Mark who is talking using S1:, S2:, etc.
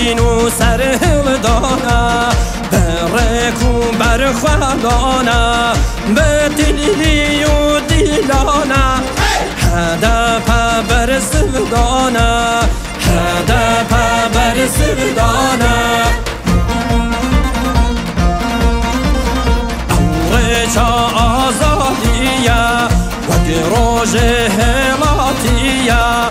S1: اینو سر هل دانا برکو برخوالانا به دلی و دیلانا. هدا پا برس دانا هدا پا برس دانا امرچا آزادیا و گروژ هلاتیا